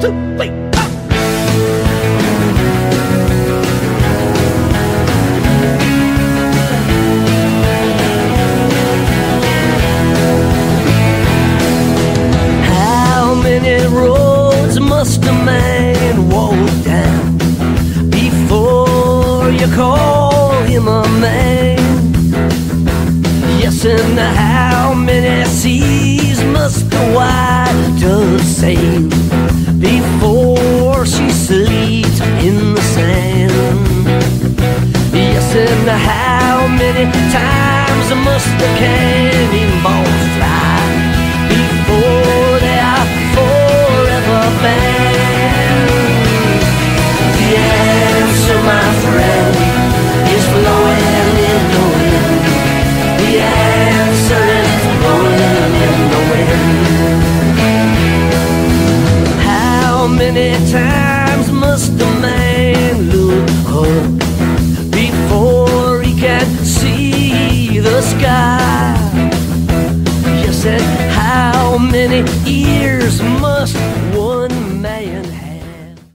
two, three. How many roads must a man walk down before you call him a man? Yes, and how many seas must a white dove sail? And how many times must the cannonballs fly before they are forever banned? The answer, my friend, is blowing in the wind. The answer is blowing in the wind. How many times must a man look up many years